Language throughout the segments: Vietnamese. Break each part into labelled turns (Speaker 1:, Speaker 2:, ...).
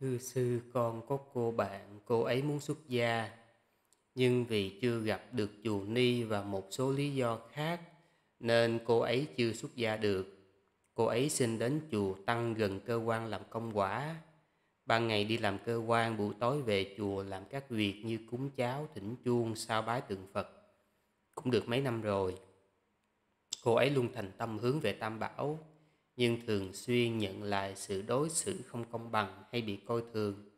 Speaker 1: Thưa sư, con có cô bạn, cô ấy muốn xuất gia, nhưng vì chưa gặp được chùa ni và một số lý do khác nên cô ấy chưa xuất gia được. Cô ấy xin đến chùa Tăng gần cơ quan làm công quả. Ban ngày đi làm cơ quan, buổi tối về chùa làm các việc như cúng cháo, thỉnh chuông, sao bái tượng Phật. Cũng được mấy năm rồi. Cô ấy luôn thành tâm hướng về Tam Bảo, nhưng thường xuyên nhận lại sự đối xử không công bằng hay bị coi thường.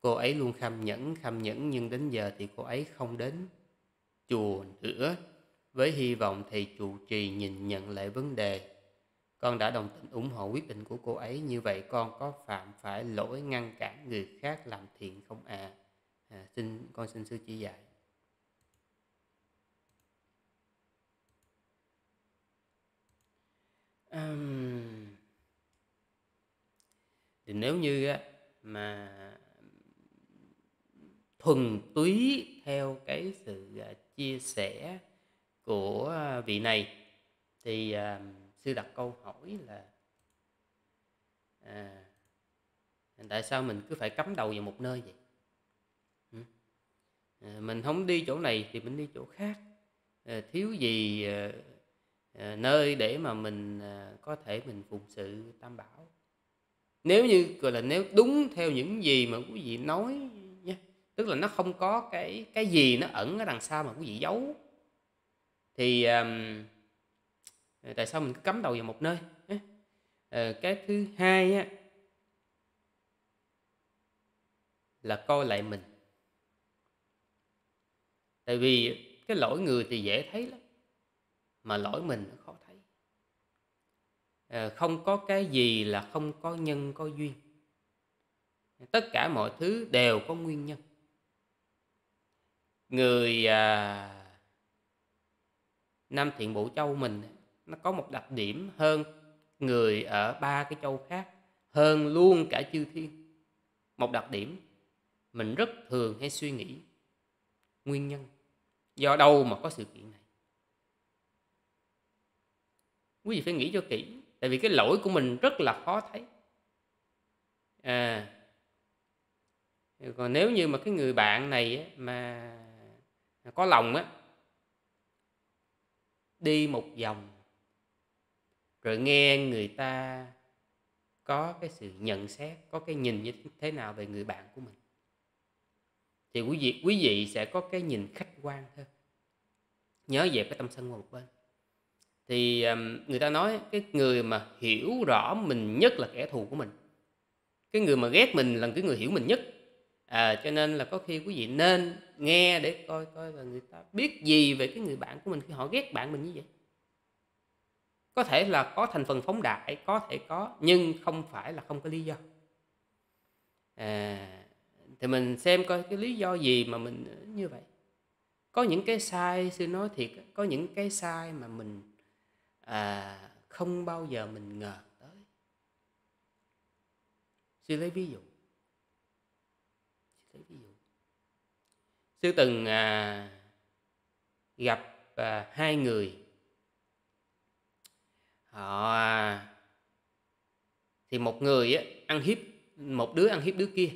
Speaker 1: Cô ấy luôn kham nhẫn, kham nhẫn nhưng đến giờ thì cô ấy không đến chùa nữa. Với hy vọng thầy trụ trì nhìn nhận lại vấn đề. Con đã đồng tình ủng hộ quyết định của cô ấy, như vậy con có phạm phải lỗi ngăn cản người khác làm thiện không à? à xin con xin sư chỉ dạy. Um, thì nếu như á, mà thuần túy theo cái sự à, chia sẻ của vị này thì uh, sư đặt câu hỏi là à, tại sao mình cứ phải cắm đầu vào một nơi vậy? À, mình không đi chỗ này thì mình đi chỗ khác. Thiếu gì Ờ, nơi để mà mình ờ, có thể mình phụng sự tam bảo. Nếu như gọi là nếu đúng theo những gì mà quý vị nói nha tức là nó không có cái cái gì nó ẩn ở đằng sau mà quý vị giấu thì um, tại sao mình cứ cắm đầu vào một nơi? À, cái thứ hai á là coi lại mình. Tại vì cái lỗi người thì dễ thấy lắm mà lỗi mình nó khó thấy. À, không có cái gì là không có nhân có duyên. Tất cả mọi thứ đều có nguyên nhân. Người à, Nam Thiện Bộ Châu mình nó có một đặc điểm hơn người ở ba cái châu khác hơn luôn cả chư thiên. Một đặc điểm mình rất thường hay suy nghĩ nguyên nhân do đâu mà có sự kiện này quý vị phải nghĩ cho kỹ, tại vì cái lỗi của mình rất là khó thấy. À còn nếu như mà cái người bạn này mà có lòng á, đi một vòng, rồi nghe người ta có cái sự nhận xét, có cái nhìn như thế nào về người bạn của mình, thì quý vị quý vị sẽ có cái nhìn khách quan hơn. Nhớ về cái tâm sân qua một bên thì um, người ta nói cái người mà hiểu rõ mình nhất là kẻ thù của mình. Cái người mà ghét mình là cái người hiểu mình nhất. À, cho nên là có khi quý vị nên nghe để coi coi là người ta biết gì về cái người bạn của mình khi họ ghét bạn mình như vậy. Có thể là có thành phần phóng đại có thể có nhưng không phải là không có lý do. À, thì mình xem coi cái lý do gì mà mình ờ, như vậy. Có những cái sai sư nói thiệt có những cái sai mà mình à, không bao giờ mình ngờ tới. Sư lấy ví dụ. Sư lấy ví dụ. Sư từng à, gặp à, hai người. Họ à, thì một người á, ăn hiếp một đứa ăn hiếp đứa kia.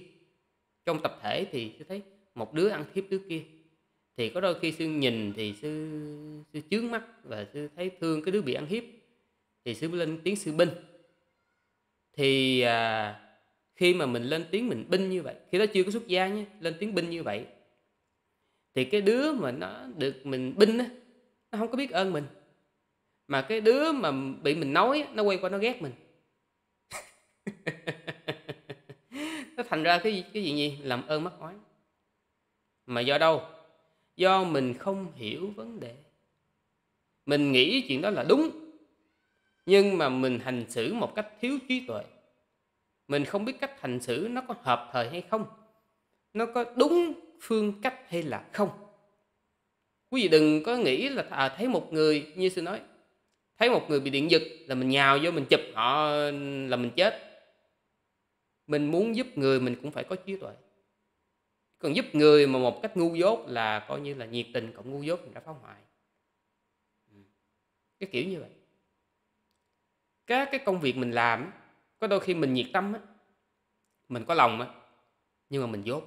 Speaker 1: Trong tập thể thì tôi thấy một đứa ăn hiếp đứa kia thì có đôi khi sư nhìn thì sư sư chướng mắt và sư thấy thương cái đứa bị ăn hiếp. Thì sư lên tiếng sư binh. Thì à, khi mà mình lên tiếng mình binh như vậy khi đó chưa có xuất gia nhé lên tiếng binh như vậy thì cái đứa mà nó được mình binh á nó không có biết ơn mình. Mà cái đứa mà bị mình nói nó quay qua nó ghét mình. Nó thành ra cái gì, cái gì gì làm ơn mắc oán. Mà do đâu? Do mình không hiểu vấn đề. Mình nghĩ chuyện đó là đúng nhưng mà mình hành xử một cách thiếu trí tuệ. Mình không biết cách hành xử nó có hợp thời hay không nó có đúng phương cách hay là không. Quý vị đừng có nghĩ là à, thấy một người như sư nói thấy một người bị điện giật là mình nhào vô mình chụp họ là mình chết. Mình muốn giúp người mình cũng phải có trí tuệ còn giúp người mà một cách ngu dốt là coi như là nhiệt tình cộng ngu dốt mình đã phá hoại. Ừ. Cái kiểu như vậy. Các cái công việc mình làm có đôi khi mình nhiệt tâm á, mình có lòng á, nhưng mà mình dốt.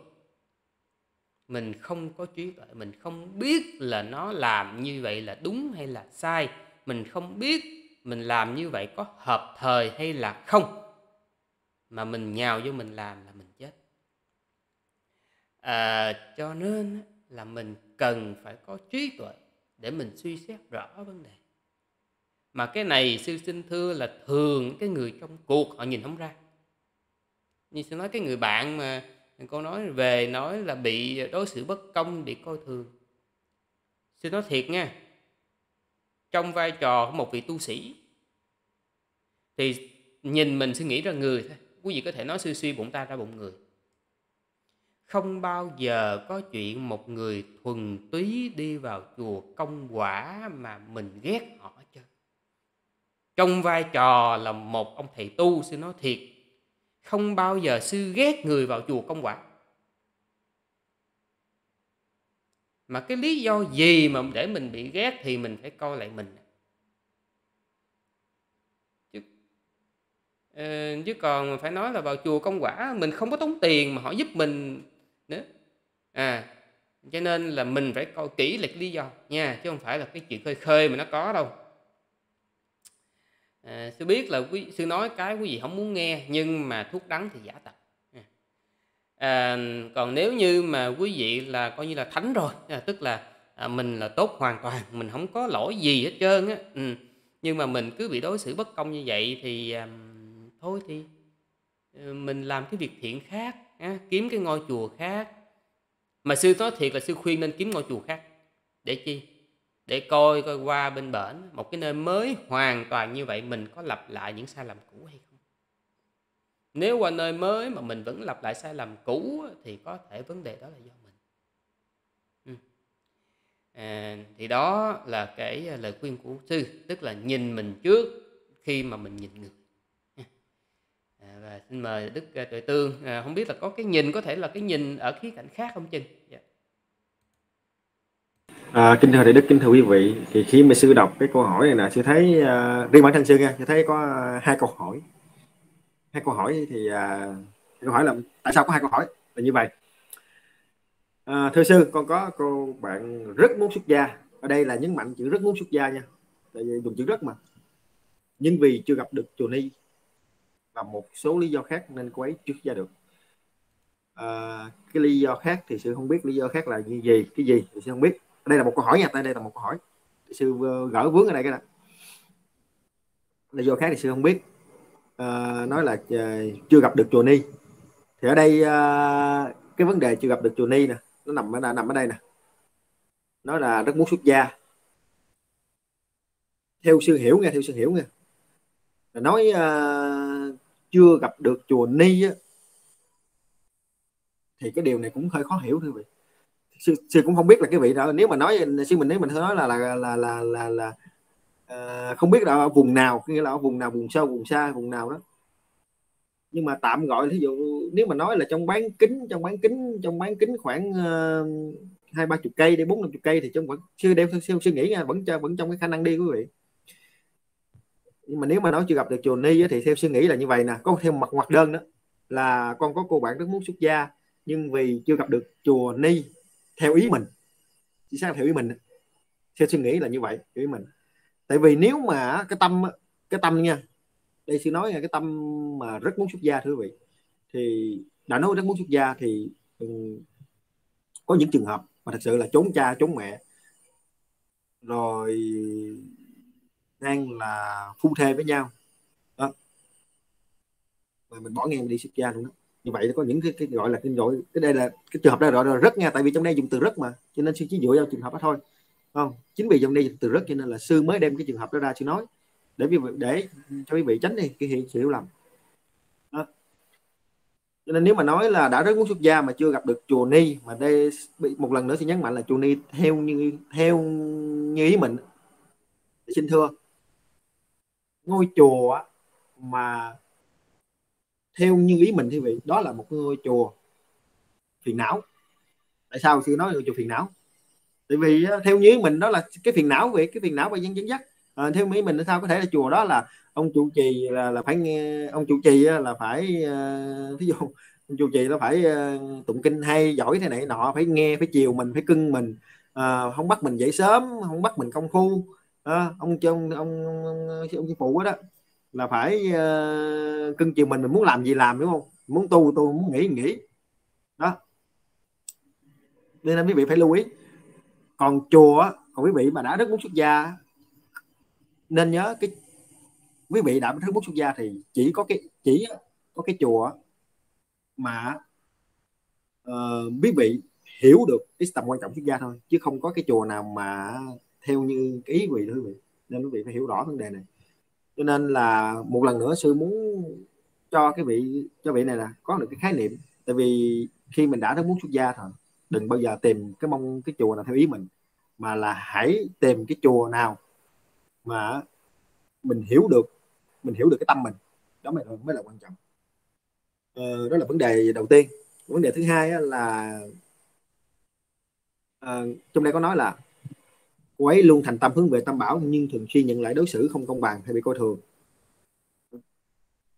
Speaker 1: Mình không có trí tuệ, mình không biết là nó làm như vậy là đúng hay là sai. Mình không biết mình làm như vậy có hợp thời hay là không. Mà mình nhào vô mình làm là mình chết à, cho nên là mình cần phải có trí tuệ để mình suy xét rõ vấn đề. Mà cái này sư xin thưa là thường cái người trong cuộc họ nhìn không ra. Như sư nói cái người bạn mà cô nói về nói là bị đối xử bất công bị coi thường. Sư nói thiệt nha trong vai trò của một vị tu sĩ thì nhìn mình suy nghĩ ra người thôi. Quý vị có thể nói sư suy bụng ta ra bụng người không bao giờ có chuyện một người thuần túy đi vào chùa công quả mà mình ghét họ chứ. Trong vai trò là một ông thầy tu sư nói thiệt, không bao giờ sư ghét người vào chùa công quả. Mà cái lý do gì mà để mình bị ghét thì mình phải coi lại mình. Chứ ờ, chứ còn phải nói là vào chùa công quả mình không có tốn tiền mà họ giúp mình nữa à cho nên là mình phải coi kỹ lịch lý do nha chứ không phải là cái chuyện khơi khơi mà nó có đâu. À, sư biết là quý sư nói cái quý vị không muốn nghe nhưng mà thuốc đắng thì giả tập. À, à, còn nếu như mà quý vị là coi như là thánh rồi à, tức là à, mình là tốt hoàn toàn mình không có lỗi gì hết trơn á ừ. nhưng mà mình cứ bị đối xử bất công như vậy thì à, thôi thì ừ, mình làm cái việc thiện khác à, kiếm cái ngôi chùa khác. Mà sư nói thiệt là sư khuyên nên kiếm ngôi chùa khác. Để chi? Để coi coi qua bên bển một cái nơi mới hoàn toàn như vậy mình có lặp lại những sai lầm cũ hay không? Nếu qua nơi mới mà mình vẫn lặp lại sai lầm cũ thì có thể vấn đề đó là do mình. Ừ. à, thì đó là cái à, lời khuyên của sư tức là nhìn mình trước khi mà mình nhìn ngược xin mời đức à, tuệ tương à, không biết là có cái nhìn có thể là cái nhìn ở khía cạnh khác không chừng dạ.
Speaker 2: À, kính thưa đại Đức, kính thưa quý vị, thì khi mà sư đọc cái câu hỏi này là sư thấy uh, riêng bản thân sư nha, sư thấy có uh, hai câu hỏi. Hai câu hỏi thì uh, câu hỏi là tại sao có hai câu hỏi là như vậy? À, thưa sư, con có cô bạn rất muốn xuất gia. Ở đây là nhấn mạnh chữ rất muốn xuất gia nha. Tại vì dùng chữ rất mà. Nhưng vì chưa gặp được chùa ni và một số lý do khác nên cô ấy chưa ra gia được. À, cái lý do khác thì sư không biết lý do khác là gì gì cái gì thì sư không biết. Đây là một câu hỏi nha đây là một câu hỏi. Sư ờ, gỡ vướng ở đây cái này là do khác thì sư không biết. À, nói là ờ, chưa gặp được chùa ni. Thì ở đây à, cái vấn đề chưa gặp được chùa ni nè nó nằm ở nằm ở đây nè. Nó là rất muốn xuất gia. Theo sư hiểu nghe theo sư hiểu nghe. Nói uh, chưa gặp được chùa ni á, thì cái điều này cũng hơi khó hiểu thưa vị. Sư, sư cũng không biết là cái vị đó nếu mà nói sư mình nếu mình nói là là là là là, là, là uh, không biết là ở vùng nào nghĩa là ở vùng nào vùng sâu vùng xa vùng nào đó. Nhưng mà tạm gọi ví dụ nếu mà nói là trong bán kính trong bán kính trong bán kính khoảng ờ, hai ba chục cây đến bốn năm chục cây thì trong vẫn chưa đeo sư, suy nghĩ nha vẫn vẫn trong cái khả năng đi quý vị nhưng mà nếu mà nói chưa gặp được chùa ni thì theo suy nghĩ là như vậy nè. Có thêm mặt ngoặt đơn đó là con có cô bạn rất muốn xuất gia, nhưng vì chưa gặp được chùa ni theo ý mình chỉ xác theo ý mình theo suy nghĩ là như vậy, theo ý mình. Tại vì nếu mà cái tâm cái tâm nha, đây sư nói là cái tâm mà rất muốn xuất gia, thưa quý vị, thì đã nói rất muốn xuất gia thì có những trường hợp mà thật sự là trốn cha, trốn mẹ. Rồi đang là phu thê với nhau. Đó. Mà mình bỏ ngang đi xuất gia luôn đó. Như vậy có những cái, cái gọi là cái gọi cái đây là cái trường hợp đây gọi là rất nha tại vì trong đây dùng từ rất mà cho nên sư chỉ dựa vào trường hợp đó thôi. Không? Chính vì trong đây dùng từ rất cho nên là sư mới đem cái trường hợp đó ra sư nói. Để để cho quý vị tránh đi cái hiện sự hiểu lầm. Đó. cho nên nếu mà nói là đã rất muốn xuất gia mà chưa gặp được chùa ni mà đây một lần nữa xin nhấn mạnh là chùa ni theo như theo như ý mình xin thưa ngôi chùa mà theo như ý mình thì vị đó là một ngôi chùa phiền não. Tại sao sư nói ngôi chùa phiền não? Tại vì theo như ý mình đó là cái phiền não về cái phiền não và dân dẫn dắt. À, theo ý mình sao có thể là chùa đó là ông chủ trì là là phải nghe ông chủ trì là phải ờ, uh, ví dụ ông chủ trì nó phải uh, tụng kinh hay giỏi thế này nọ phải nghe phải chiều mình phải cưng mình. Uh, không bắt mình dậy sớm không bắt mình công phu à, ông ông ông ông, ông phụ đó, là phải uh, cưng chiều mình mình muốn làm gì làm đúng không? Muốn tu tu muốn nghỉ nghỉ. Đó. Nên quý vị phải lưu ý. Còn chùa còn quý vị mà đã rất muốn xuất gia nên nhớ cái quý vị đã rất muốn xuất gia thì chỉ có cái chỉ có cái chùa mà uh, quý vị hiểu được cái tầm quan trọng xuất gia thôi chứ không có cái chùa nào mà theo như ý quý vị quý vị. Nên quý vị phải hiểu rõ vấn đề này. Cho nên là một lần nữa sư muốn cho cái vị cho vị này là có được cái khái niệm. Tại vì khi mình đã rất muốn xuất gia rồi đừng bao giờ tìm cái mong cái chùa nào theo ý mình mà là hãy tìm cái chùa nào mà mình hiểu được mình hiểu được cái tâm mình. Đó mới mới là quan trọng. Ờ, đó là vấn đề đầu tiên. Vấn đề thứ hai là à, trong đây có nói là cô ấy luôn thành tâm hướng về tam bảo nhưng thường xuyên nhận lại đối xử không công bằng hay bị coi thường.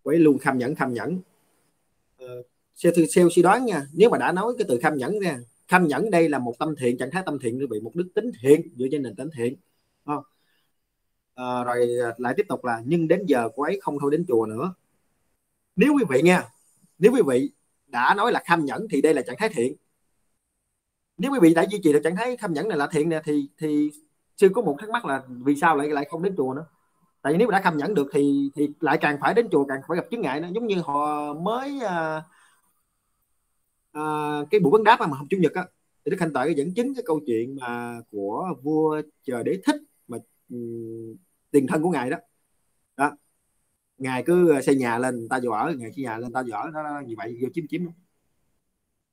Speaker 2: Cô ấy luôn kham nhẫn kham nhẫn. Ờ, theo suy đoán nha nếu mà đã nói cái từ kham nhẫn nha kham nhẫn đây là một tâm thiện trạng thái tâm thiện bị một đức tính thiện dựa trên nền tảng thiện. Không? À, rồi lại tiếp tục là nhưng đến giờ cô ấy không thôi đến chùa nữa. Nếu quý vị nha nếu quý vị đã nói là kham nhẫn thì đây là trạng thái thiện. Nếu quý vị đã duy trì được trạng thái kham nhẫn này là thiện nè thì thì sư có một thắc mắc là vì sao lại lại không đến chùa nữa? Tại vì nếu mà đã kham nhẫn được thì thì lại càng phải đến chùa càng phải gặp chứng ngại nữa. giống như họ mới à, à, cái buổi vấn đáp mà học chủ nhật á thì đức khanh tại dẫn chứng cái câu chuyện mà của vua chờ đế thích mà um, tiền thân của ngài đó. Đó. Ngài cứ à, xây nhà lên ta vô ở ngài xây nhà lên ta vô ở đó, như vậy vô chiếm chiếm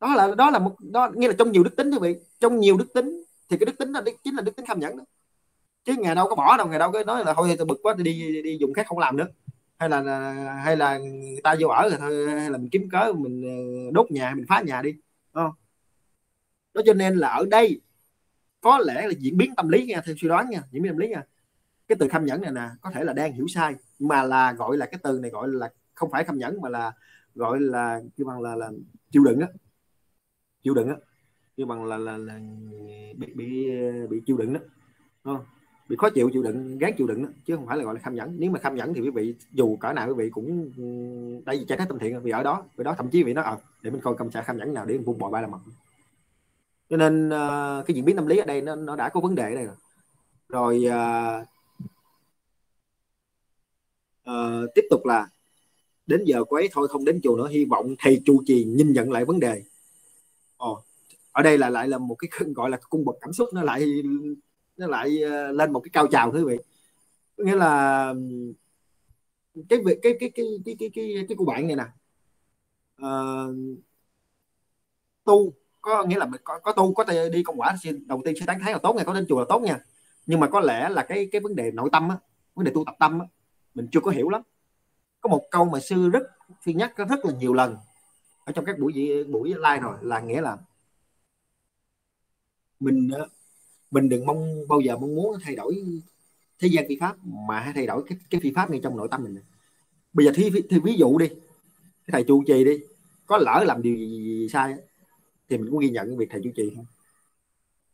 Speaker 2: đó là đó là một đó nghĩa là trong nhiều đức tính quý vị. Trong nhiều đức tính thì cái đức tính đó chính là đức tính tham nhẫn đó chứ ngày đâu có bỏ đâu ngày đâu có nói là thôi tôi bực quá tôi đi đi dùng khác không làm nữa. Hay là hay là người ta vô ở rồi thôi hay là mình kiếm cớ mình ờ, đốt nhà mình phá nhà đi không? Đó cho nên là ở đây có lẽ là diễn biến tâm lý nha theo suy đoán nha diễn biến tâm lý nha. Cái từ khâm nhẫn này nè có thể là đang hiểu sai mà là gọi là cái từ này gọi là không phải khâm nhẫn mà là gọi là kêu bằng là là chịu đựng á. Chịu đựng á. Kêu bằng là là, là bị bị bị chịu đựng đó không? Bị khó chịu chịu đựng gán chịu đựng đó. chứ không phải là gọi là tham nhẫn. Nếu mà tham nhẫn thì quý vị dù cỡ nào quý vị cũng đây trái thái tâm thiện vì ở đó vì đó thậm chí vị nó ờ để mình coi cầm xạ tham nhẫn nào để mình vung bội ba là mặt cho nên uh, cái diễn biến tâm lý ở đây nó, nó đã có vấn đề ở đây rồi. Rồi uh, uh, tiếp tục là đến giờ cô ấy thôi không đến chùa nữa hy vọng thầy trụ trì nhìn nhận lại vấn đề. Ồ, ở đây là lại là một cái gọi là cung bậc cảm xúc nó lại nó lại ờ, lên một cái cao trào quý vị. Nghĩa là cái việc cái cái cái cái cái cái cái của bạn này nè uh, tu có nghĩa là có, có tu có thể đi công quả đầu tiên sẽ tán thấy là tốt nha có đến chùa là tốt nha. Nhưng mà có lẽ là cái cái vấn đề nội tâm á vấn đề tu tập tâm á mình chưa có hiểu lắm. Có một câu mà sư rất sư nhắc rất là nhiều lần ở trong các buổi buổi live rồi là nghĩa là mình ờ, mình đừng mong bao giờ mong muốn thay đổi thế gian phi pháp mà hãy thay đổi cái cái phi pháp ngay trong nội tâm mình bây giờ thì, thì ví dụ đi thầy chủ trì đi có lỡ làm điều gì, gì sai thì mình cũng ghi nhận việc thầy chủ trì không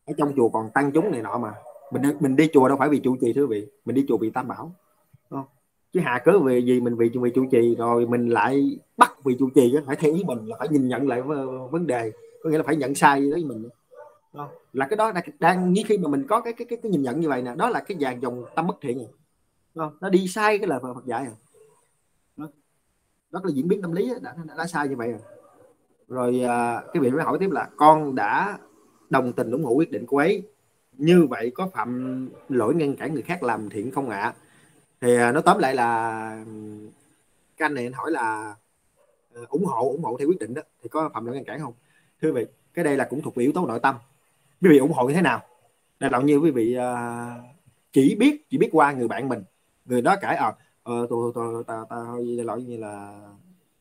Speaker 2: ở trong chùa còn tăng chúng này nọ mà mình mình đi chùa đâu phải vì chủ trì thưa vị mình đi chùa vì tam bảo không? chứ hạ cớ về gì mình vì vì chủ trì rồi mình lại bắt vì chủ trì phải theo ý mình là phải nhìn nhận lại vấn đề có nghĩa là phải nhận sai với mình không? là cái đó là đang như khi mà mình có cái cái cái, cái nhìn nhận như vậy nè đó là cái dàn dòng tâm bất thiện không? nó đi sai cái lời Phật dạy rồi đó. đó là diễn biến tâm lý đã, đã, đã sai như vậy rồi rồi à, cái vị mới hỏi tiếp là con đã đồng tình ủng hộ quyết định của ấy như vậy có phạm lỗi ngăn cản người khác làm thiện không ạ à? thì à, nó tóm lại là cái anh này anh hỏi là à, ủng hộ ủng hộ theo quyết định đó thì có phạm lỗi ngăn cản không thưa vị cái đây là cũng thuộc về yếu tố nội tâm quý vị ủng hộ như thế nào đại loại như quý vị uh, chỉ biết chỉ biết qua người bạn mình người đó cãi ờ tôi tôi tôi ta ta lỗi như là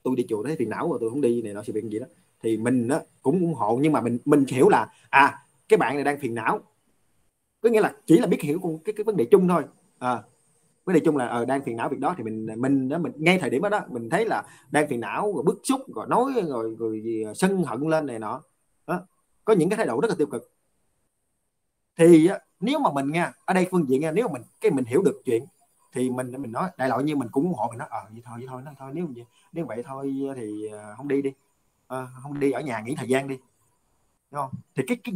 Speaker 2: tôi đi chùa thấy phiền não rồi tôi không đi này nó sự việc gì đó thì mình đó cũng ủng hộ nhưng mà mình mình hiểu là à cái bạn này đang phiền não có nghĩa là chỉ là biết hiểu cái cái vấn đề chung thôi à, vấn đề chung là ờ, đang phiền não việc đó thì mình mình đó mình ngay thời điểm đó, đó mình thấy là đang phiền não rồi bức xúc rồi nói rồi rồi gì, sân hận lên này nọ đó. có những cái thái độ rất là tiêu cực thì nếu mà mình nha ở đây phương diện nha nếu mà mình cái mình hiểu được chuyện thì mình mình nói đại loại như mình cũng ủng hộ mình nói ờ vậy thôi vậy thôi nói thôi nếu vậy nếu vậy thôi thì ờ, không đi đi à, không đi ở nhà nghỉ thời gian đi. Đúng không? Thì cái cái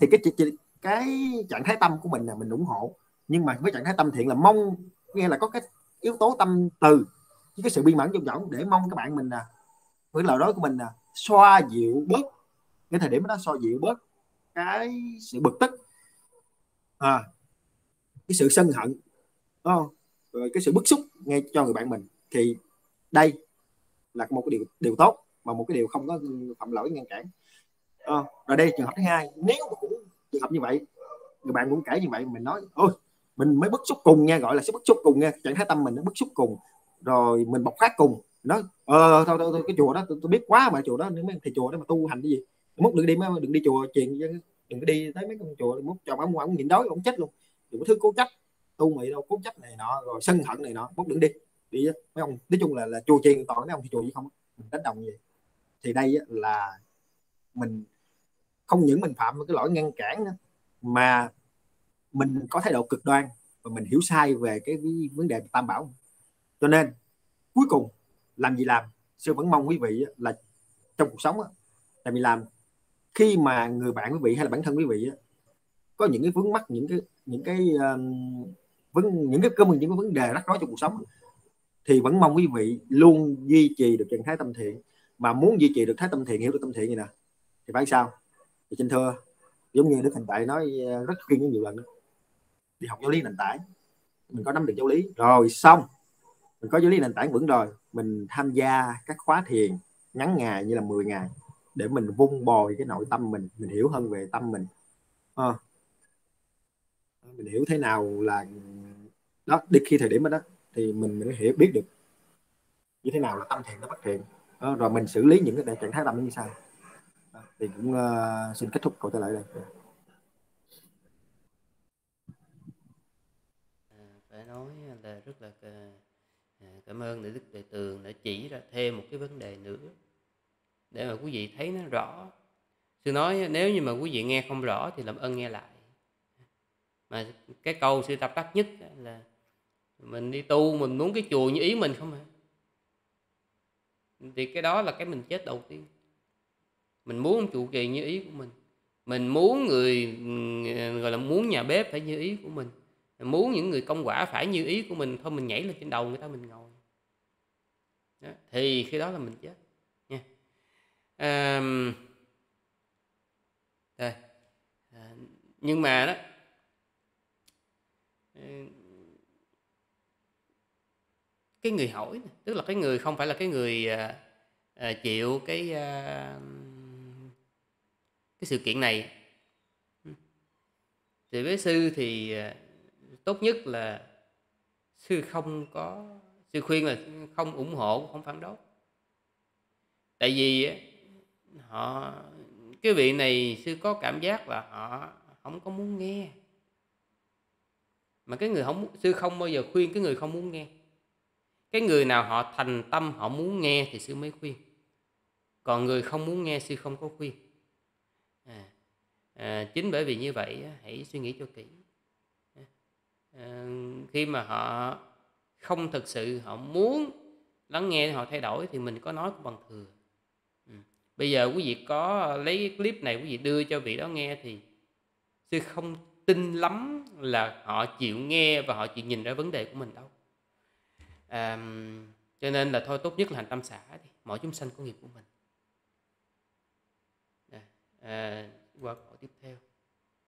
Speaker 2: thì cái cái, cái trạng thái tâm của mình là mình ủng hộ nhưng mà với trạng thái tâm thiện là mong nghe là có cái yếu tố tâm từ với cái sự biên mẫn trong trọng để mong các bạn mình là với lời nói của mình là xoa dịu bớt cái thời điểm đó xoa dịu bớt cái sự bực tức à, cái sự sân hận đúng không? Rồi cái sự bức xúc ngay cho người bạn mình. Thì đây là một cái điều điều tốt mà một cái điều không có phạm lỗi ngăn cản. À, rồi đây trường hợp thứ hai. Nếu cũng trường hợp như vậy người bạn cũng kể như vậy mình nói ôi mình mới bức xúc cùng nha gọi là sẽ bức xúc cùng nha. Trạng thái tâm mình nó bức xúc cùng rồi mình bộc phát cùng. Nói ờ thôi, thôi, thôi cái chùa đó tôi, tôi biết quá mà chùa đó mấy thì chùa đó mà tu hành cái gì? Mốt đừng đi mà đừng đi chùa chuyện đừng có đi tới mấy con chùa mốt cho ông ông nhịn đói ông chết luôn. Đừng có thứ cố chấp, tu mị đâu, cố chấp này nọ, rồi sân hận này nọ mốt đừng đi. Đi mấy ông, nói chung là là chùa chiền toàn mấy ông thì chùa gì không mình đánh đồng gì thì đây là mình không những mình phạm cái lỗi ngăn cản mà mình có thái độ cực đoan và mình hiểu sai về cái vấn đề tam bảo. Cho nên, cuối cùng, làm gì làm, sư vẫn mong quý vị là trong cuộc sống là mình làm khi mà người bạn quý vị hay là bản thân quý vị có những cái vướng mắc, những cái những cái vấn, những cái cơ những cái vấn đề rắc rối trong cuộc sống thì vẫn mong quý vị luôn duy trì được trạng thái tâm thiện. Mà muốn duy trì được thái tâm thiện, hiểu được tâm thiện như nè thì phải sao? Thì xin thưa, giống như đức thành tại nói ờ, rất khuyên nhiều lần đó đi học giáo lý nền tảng, mình có nắm được giáo lý. Rồi, xong. Mình có giáo lý nền tảng vững rồi, mình tham gia các khóa thiền ngắn ngày như là 10 ngày để mình vun bồi cái nội tâm mình mình hiểu hơn về tâm mình. À, mình hiểu thế nào là đó đi khi thời điểm đó, thì mình mình hiểu biết được như thế nào là tâm thiện nó bất thiện. À, rồi mình xử lý những cái trạng thái tâm như sao à, thì cũng uh, xin kết thúc câu trả lời đây. Dạ.
Speaker 1: À, nói là rất là à, cảm ơn để đức đại tường đã chỉ ra thêm một cái vấn đề nữa để mà quý vị thấy nó rõ. Sư nói, nếu như mà quý vị nghe không rõ thì làm ơn nghe lại. Mà cái câu sư tập đắc nhất là mình đi tu mình muốn cái chùa như ý mình không hả thì cái đó là cái mình chết đầu tiên. Mình muốn trụ trì như ý của mình. Mình muốn người gọi là muốn nhà bếp phải như ý của mình muốn những người công quả phải như ý của mình. Thôi mình nhảy lên trên đầu người ta mình ngồi. Đó. thì khi đó là mình chết um, đây. À, nhưng mà đó ờ, cái người hỏi tức là cái người không phải là cái người à, à, chịu cái à, cái sự kiện này. Thì với sư thì à, tốt nhất là sư không có sư khuyên là không ủng hộ không phản đối. Tại vì họ cái vị này sư có cảm giác là họ không có muốn nghe. Mà cái người không sư không bao giờ khuyên cái người không muốn nghe. Cái người nào họ thành tâm họ muốn nghe thì sư mới khuyên. Còn người không muốn nghe sư không có khuyên. À, à, chính bởi vì như vậy hãy suy nghĩ cho kỹ. À, à, khi mà họ không thực sự họ muốn lắng nghe họ thay đổi thì mình có nói cũng bằng thừa bây giờ quý vị có ờ, lấy clip này quý vị đưa cho vị đó nghe thì sư không tin lắm là họ chịu nghe và họ chịu nhìn ra vấn đề của mình đâu. À, cho nên là thôi tốt nhất là hành tâm xã đi mọi chúng sanh có nghiệp của mình. À, qua câu tiếp theo.